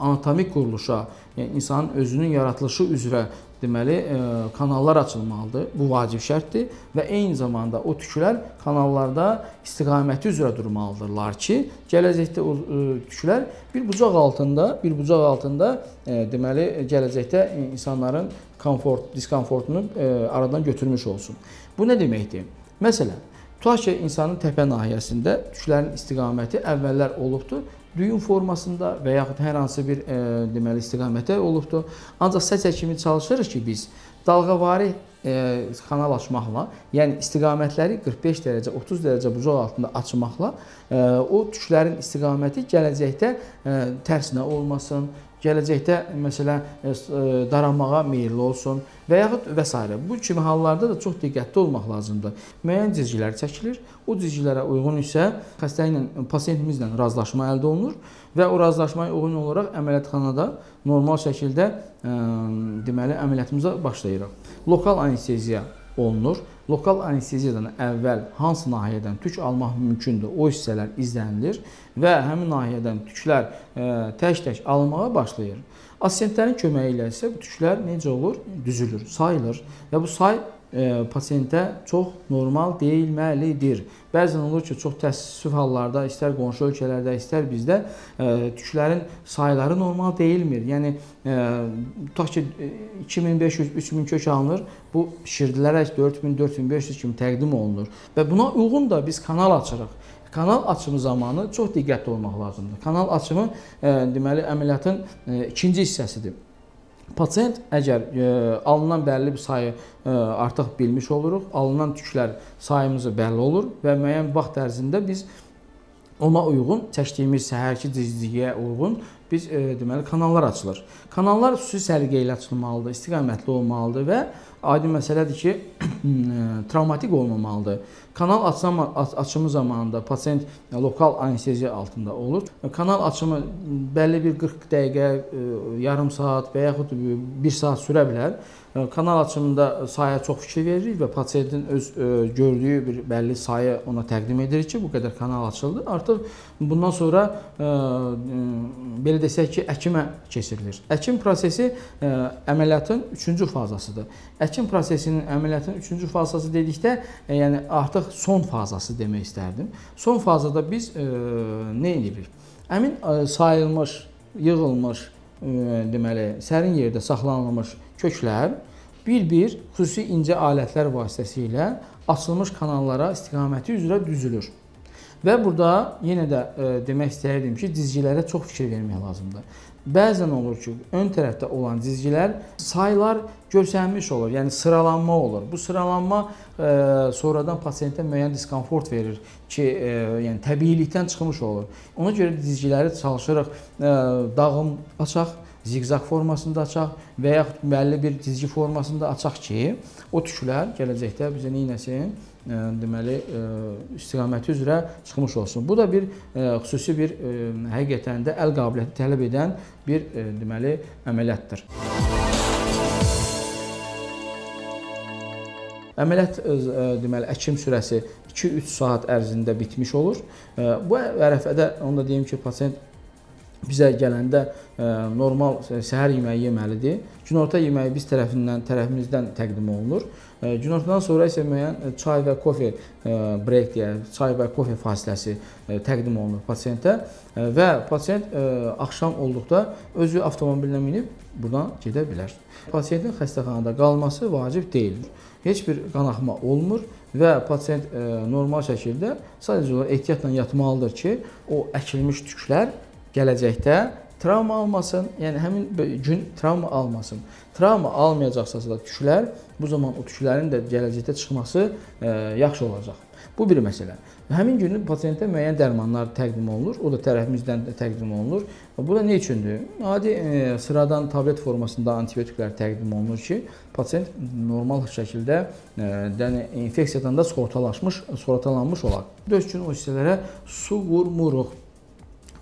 anatomik quruluşa, yəni insanın özünün yaradılışı üzrə deməli ə, kanallar açılmalıdır. Bu vacib şərtdir və eyni zamanda o tüklər kanallarda istiqaməti üzrə durmalıdırlar ki, gələcəkdə o ə, tüklər bir bucaq altında, bir bucaq altında ə, deməli gələcəkdə insanların komfort, diskomfortunu ə, aradan götürmüş olsun. Bu nə deməkdir? Məsələn, tutaq ki, insanın təpə nahiyəsində tüklərin istiqaməti əvvəllər olubdur düyün formasında və yaxud hər hansı bir e, deməli istiqamətə olubdur. Ancaq səs həkimi çalışırıq ki, biz dalğavari e, kanal açmaqla, yəni istiqamətləri 45 dərəcə, 30 dərəcə bucaq altında açmaqla e, o tüklərin istiqaməti gələcəkdə e, tərsinə olmasın, gələcəkdə məsələn e, daranmağa meylli olsun və yaxud və s. Bu kimi hallarda da çox diqqətli olmaq lazımdır. Müəyyən cizgilər çəkilir. O cizgilərə uyğun isə xəstə ilə pasientimizlə razılaşma əldə olunur və o razılaşmaya uyğun olaraq əməliyyatxanada normal şəkildə ə, deməli əməliyyatımıza başlayırıq. Lokal anesteziya olunur. Lokal anesteziyadan əvvəl hansı nahiyədən tük almaq mümkündür, o hissələr izlənilir və həmin nahiyədən tüklər tək-tək alınmağa başlayır. Assistentlərin köməyi ilə isə bu tüklər necə olur? Düzülür, sayılır və bu say e, pasiyentə çox normal deyilməlidir. Bəzən olur ki, çox təəssüf hallarda, istər qonşu ölkələrdə, istər bizdə e, tüklərin sayları normal deyilmir. Yəni e, tutaq ki 2500, 3000 kök alınır, bu bişirdilərək 4000, 4500 kimi təqdim olunur və buna uyğun da biz kanal açırıq. Kanal açımı zamanı çox diqqətli olmaq lazımdır. Kanal açımı e, deməli əməliyyatın e, ikinci hissəsidir. Pasient əgər e, alınan bəlli bir sayı e, artıq bilmiş oluruq, alınan tüklər sayımızı bəlli olur və müəyyən vaxt ərzində biz ona uyğun çəkdiyimiz səhərki dizliyə uyğun biz e, deməli kanallar açılır. Kanallar xüsusi səliqə ilə açılmalıdır, istiqamətli olmalıdır və aydın məsələdir ki, travmatik olmamalıdır. Kanal açma açımı zamanında pasient lokal anesteziya altında olur. Kanal açımı bəlli bir 40 dəqiqə, e, yarım saat və yaxud 1 saat sürə bilər. Kanal açımında sayə çox fikir veririk və pasiyentin öz e, gördüyü bir bəlli sayı ona təqdim edirik ki, bu qədər kanal açıldı. Artıq bundan sonra e, belə desək ki, əkimə keçirilir. Əkim prosesi əməliyyatın 3-cü fazasıdır. Əkim prosesinin əməliyyatın 3-cü fazası dedikdə, ə, yəni artıq son fazası demək istərdim. Son fazada biz ə, nə edirik? Həmin ə, sayılmış, yığılmış, ə, deməli, sərin yerdə saxlanılmış köklər bir-bir xüsusi incə alətlər vasitəsilə açılmış kanallara istiqaməti üzrə düzülür. Və burada yenə də e, demək istəyirdim ki, dizgilərə çox fikir vermək lazımdır. Bəzən olur ki, ön tərəfdə olan dizgilər saylar görsənmiş olur, yəni sıralanma olur. Bu sıralanma e, sonradan pasiyentə müəyyən diskomfort verir ki, e, yəni təbiilikdən çıxmış olur. Ona görə dizgiləri çalışırıq e, dağım açaq ziqzaq formasında açaq və yaxud bəlli bir cizgi formasında açaq ki, o tüklər gələcəkdə bizə neynəsin? E, deməli e, istiqaməti üzrə çıxmış olsun. Bu da bir e, xüsusi bir həqiqətən də əl qabiliyyəti tələb edən bir deməli əməliyyatdır. Əməliyyat deməli əkim sürəsi 2-3 saat ərzində bitmiş olur. Bu ərəfədə onu da deyim ki, pasiyent bizə gələndə e, normal səhər yeməyi yeməlidir. Günorta yeməyi biz tərəfindən, tərəfimizdən təqdim olunur. E, günortadan sonra isə müəyyən e, çay və kofe break deyə, çay və kofe fasiləsi təqdim olunur pasiyentə və pasiyent axşam olduqda özü avtomobilinə minib buradan gedə bilər. Pasiyentin xəstəxanada qalması vacib deyildir. Heç bir qanaxma olmur və pasiyent normal şəkildə sadəcə olaraq ehtiyatla yatmalıdır ki, o əkilmiş tüklər gələcəkdə travma almasın, yəni həmin gün travma almasın. Travma almayacaqsa da tüklər, bu zaman o tüklərin də gələcəkdə çıxması e, yaxşı olacaq. Bu bir məsələ. Həmin gün pasiyentə müəyyən dərmanlar təqdim olunur, o da tərəfimizdən də təqdim olunur. Bu da nə üçündür? Adi e, sıradan tablet formasında antibiotiklər təqdim olunur ki, pasiyent normal şəkildə e, infeksiyadan da sığortalaşmış, sığortalanmış olar. 4 gün o hissələrə su vurmuruq.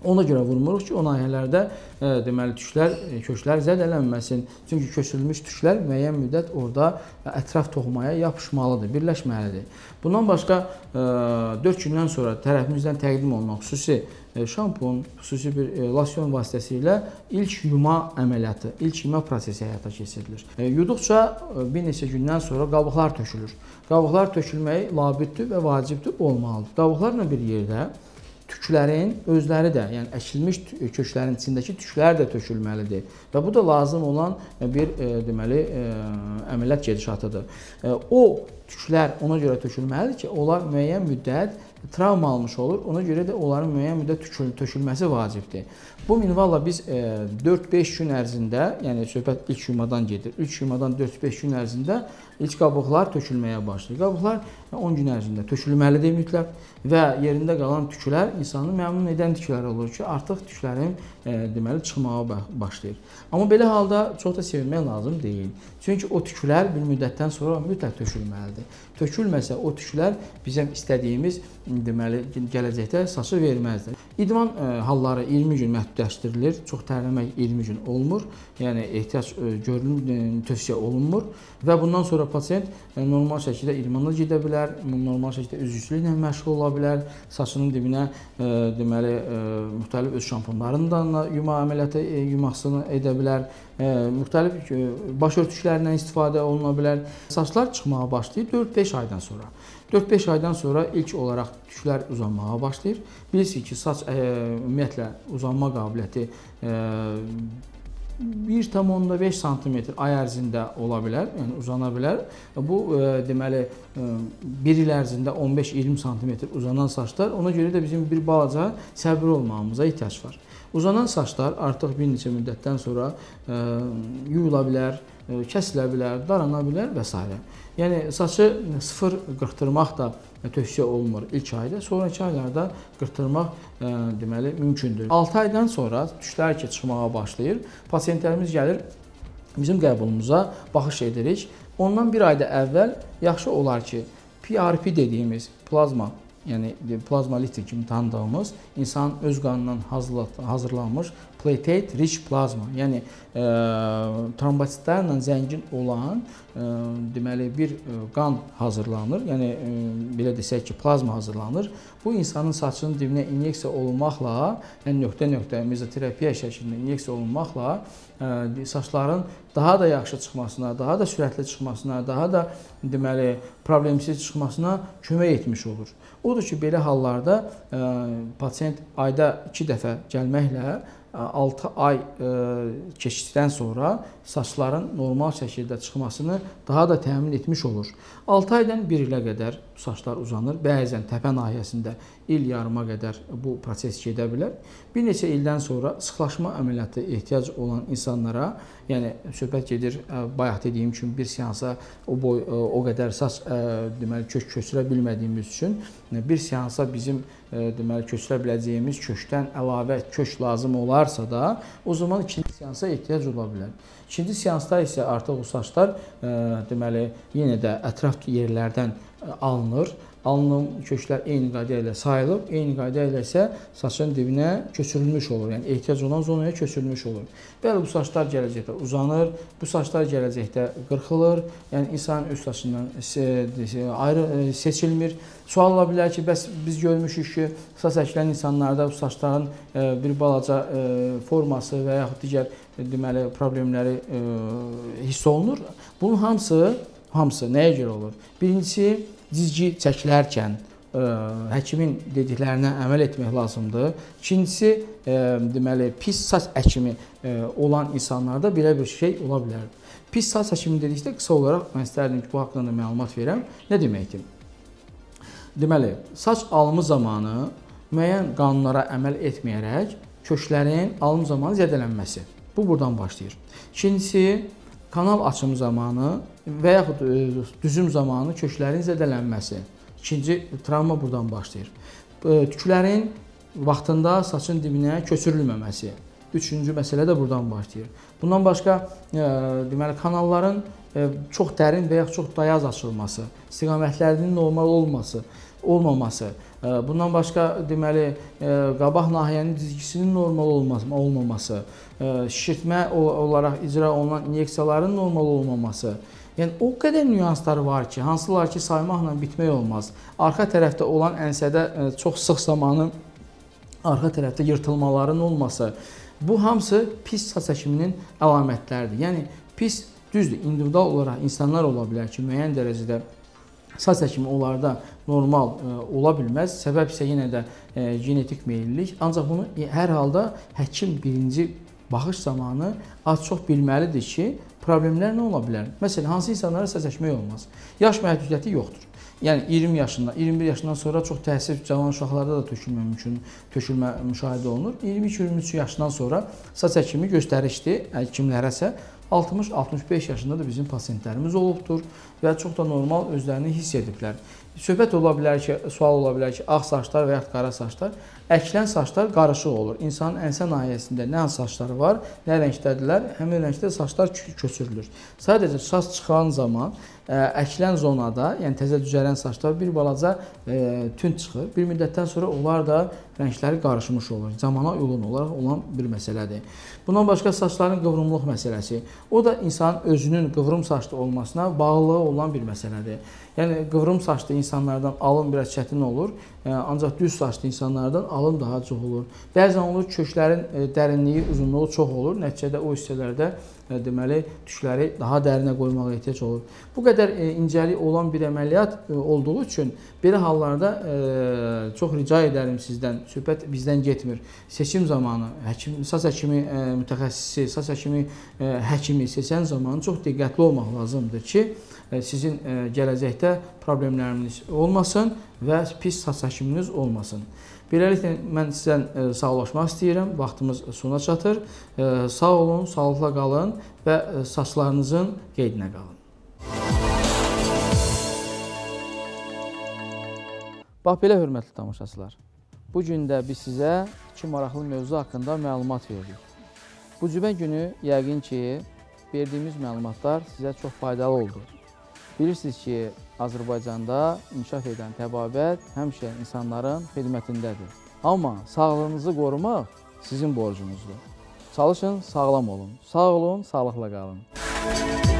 Ona görə vurmuruq ki, o nahiyələrdə e, deməli tüklər, e, köklər zədələnməsin. Çünki köçürülmüş tüklər müəyyən müddət orada ətraf toxumaya yapışmalıdır, birləşməlidir. Bundan başqa e, 4 gündən sonra tərəfimizdən təqdim olunan xüsusi e, şampun, xüsusi bir lasyon vasitəsilə ilk yuma əməliyyatı, ilk yuma prosesi həyata keçirilir. E, yuduqca bir neçə gündən sonra qabıqlar tökülür. Qabıqlar tökülməyi labüddür və vacibdir olmalıdır. Qabıqlarla bir yerdə tüklərin özləri də, yəni əkilmiş köklərin içindəki tüklər də tökülməlidir. Və bu da lazım olan bir e, deməli e, əməliyyat gedişatıdır. E, o tüklər ona görə tökülməlidir ki, onlar müəyyən müddət travma almış olur. Ona görə də onların müəyyən müddət tökül tökülməsi vacibdir. Bu minvalla biz e, 4-5 gün ərzində, yəni söhbət ilk yumadan gedir. İlk yumadan 4-5 gün ərzində ilk qabıqlar tökülməyə başlayır. Qabıqlar 10 gün ərzində tökülməlidir mütləq və yerində qalan tüklər insanı məmnun edən tüklər olur ki, artıq tüklərin e, deməli çıxmağa başlayır. Amma belə halda çox da sevinmək lazım deyil. Çünki o tüklər bir müddətdən sonra mütləq tökülməlidir. Tökülməsə o tüklər bizim istədiyimiz deməli gələcəkdə saçı verməzdir. İdman ə, halları 20 gün məhdudləşdirilir. Çox tərləmək 20 gün olmur. Yəni ehtiyac ə, görülür, tövsiyə olunmur və bundan sonra pasiyent normal şəkildə idmana gedə bilər, normal şəkildə üzücülüklə məşğul ola bilər, saçının dibinə ə, deməli ə, müxtəlif öz şampunlarından yuma əməliyyatı yumasını edə bilər, müxtəlif ə, baş örtüklərindən istifadə oluna bilər. Saçlar çıxmağa başlayır 4-5 aydan sonra. 4-5 aydan sonra ilk olaraq tüklər uzanmağa başlayır. Bilirsiniz ki, saç ə, ümumiyyətlə uzanma qabiliyyəti ə, 1,5 sm ay ərzində ola bilər, yəni uzana bilər. Bu ə, deməli ə, 1 il ərzində 15-20 sm uzanan saçlar, ona görə də bizim bir balaca səbirli olmağımıza ehtiyac var. Uzanan saçlar artıq bir neçə müddətdən sonra ə, yuyula bilər, ə, kəsilə bilər, darana bilər və s. Yəni saçı sıfır qırxdırmaq da tövsiyə olunmur ilk ayda. Sonrakı aylarda qırxdırmaq ə, deməli mümkündür. 6 aydan sonra tüklər ki çıxmağa başlayır. Pasientlərimiz gəlir bizim qəbulumuza baxış edirik. Ondan bir ayda əvvəl yaxşı olar ki, PRP dediyimiz plazma yəni plazma litr kimi tanıdığımız insan öz qanından hazırlanmış platelet rich plazma, yəni e, trombositlərlə zəngin olan e, deməli bir e, qan hazırlanır. Yəni e, belə desək ki, plazma hazırlanır. Bu insanın saçının dibinə inyeksiya olunmaqla, yəni nöqtə-nöqtə mezoterapiya şəklində inyeksiya olunmaqla e, saçların daha da yaxşı çıxmasına, daha da sürətli çıxmasına, daha da deməli problemsiz çıxmasına kömək etmiş olur. Odur ki, belə hallarda e, pasiyent ayda 2 dəfə gəlməklə 6 ay keçdikdən sonra saçların normal şəkildə çıxmasını daha da təmin etmiş olur. 6 aydan 1 ilə qədər saçlar uzanır. Bəzən təpə nahiyəsində il yarıma qədər bu proses gedə bilər. Bir neçə ildən sonra sıxlaşma əməliyyatı ehtiyac olan insanlara, yəni söhbət gedir bayaq dediyim kimi bir seansa o boy o qədər saç deməli kök köçürə bilmədiyimiz üçün bir seansa bizim deməli köçürə biləcəyimiz kökdən əlavə kök lazım olarsa da, o zaman ikinci seansa ehtiyac ola bilər. İkinci seansda isə artıq o saçlar deməli yenə də ətraf yerlərdən alınır alnım köklər eyni qayda ilə sayılıb, eyni qayda ilə isə saçın dibinə köçürülmüş olur. Yəni ehtiyac olan zonaya köçürülmüş olur. Bəli, bu saçlar gələcəkdə uzanır, bu saçlar gələcəkdə qırxılır. Yəni insan öz saçından ayrı e, seçilmir. Sual ola bilər ki, bəs biz görmüşük ki, saç əkilən insanlarda bu saçların e, bir balaca e, forması və yaxud digər deməli problemləri hiss olunur. Bunun hamısı hamısı nəyə görə olur? Birincisi cizgi çəkilərkən ə, e, həkimin dediklərinə əməl etmək lazımdır. İkincisi, ə, e, deməli, pis saç əkimi ə, e, olan insanlarda belə bir şey ola bilər. Pis saç əkimi dedikdə qısa olaraq mən istərdim ki, bu haqqında da məlumat verəm. Nə deməkdir? Deməli, saç alımı zamanı müəyyən qanunlara əməl etməyərək köklərin alım zamanı zədələnməsi. Bu buradan başlayır. İkincisi, kanal açımı zamanı və yaxud e, düzüm zamanı köklərin zədələnməsi. İkinci travma buradan başlayır. E, tüklərin vaxtında saçın dibinə köçürülməməsi. Üçüncü məsələ də buradan başlayır. Bundan başqa e, deməli kanalların çox dərin və yaxud çox dayaz açılması, istiqamətlərinin normal olması, olmaması. Bundan başqa deməli qabaq nahiyənin cizgisinin normal olması, olmaması, şişirtmə olaraq icra olunan inyeksiyaların normal olmaması. Yəni o qədər nüansları var ki, hansılar ki saymaqla bitmək olmaz. Arxa tərəfdə olan ənsədə çox sıx zamanı arxa tərəfdə yırtılmaların olması, bu hamısı pis saç həkiminin əlamətləridir. Yəni pis düzdür, individual olaraq insanlar ola bilər ki, müəyyən dərəcədə saç həkimi onlarda normal ə, ola bilməz. Səbəb isə yenə də ə, genetik meyllilik. Ancaq bunu hər halda həkim birinci baxış zamanı az-çox bilməlidir ki, problemlər nə ola bilər? Məsələn, hansı insanlara saç əkmək olmaz? Yaş məhdudiyyəti yoxdur. Yəni 20 yaşından, 21 yaşından sonra çox təəssüf cavan uşaqlarda da tökülmə mümkün, tökülmə müşahidə olunur. 22-23 yaşından sonra saç əkimi göstərişli kimlərəsə 60-65 yaşında da bizim pasientlərimiz olubdur və çox da normal özlərini hiss ediblər. Söhbət ola bilər ki, sual ola bilər ki, ağ saçlar və ya qara saçlar, əkilən saçlar qarışıq olur. İnsanın ensə nahiyəsində nə saçları var, nə rəngdədirlər, həmin rəngdə saçlar köçürülür. Sadəcə saç çıxan zaman əkilən zonada, yəni təzə düzələn saçlar bir balaca ə, tünd çıxır. Bir müddətdən sonra onlar da rəngləri qarışmış olur. Zamana uyğun olaraq olan bir məsələdir. Bundan başqa saçların qıvrımlıq məsələsi. O da insanın özünün qıvrım saçlı olmasına bağlı olan bir məsələdir. Yəni qıvrım saçlı insanlardan alım biraz çətin olur, ancaq düz saçlı insanlardan alım daha çox olur. Bəzən olur köklərin dərinliyi, uzunluğu çox olur. Nəticədə o hissələrdə deməli tükləri daha dərinə qoymağa ehtiyac olur. Bu qədər incəlik olan bir əməliyyat olduğu üçün belə hallarda çox rica edərəm sizdən, söhbət bizdən getmir. Seçim zamanı həkim, saç həkimi mütəxəssisi, saç həkimi həkimi seçən zaman çox diqqətli olmaq lazımdır ki, sizin gələcəkdə problemləriniz olmasın və pis saç həkiminiz olmasın. Beləliklə mən sizdən sağollaşmaq istəyirəm. Vaxtımız sona çatır. Sağ olun, sağlıqla qalın və saçlarınızın qeydinə qalın. Bax belə hörmətli tamaşaçılar. Bu gün də biz sizə iki maraqlı mövzu haqqında məlumat verdik. Bu cümə günü yəqin ki, verdiyimiz məlumatlar sizə çox faydalı oldu. Bilirsiniz ki, Azərbaycanda inkişaf edən təbabət həmişə insanların xidmətindədir. Amma sağlığınızı qorumaq sizin borcunuzdur. Çalışın, sağlam olun. Sağ olun, sağlıqla qalın.